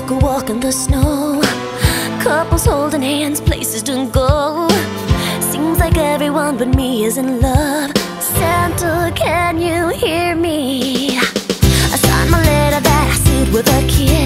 took a walk in the snow. Couples holding hands, places to go. Seems like everyone but me is in love. Santa, can you hear me? I signed my letter that I sealed with a kiss.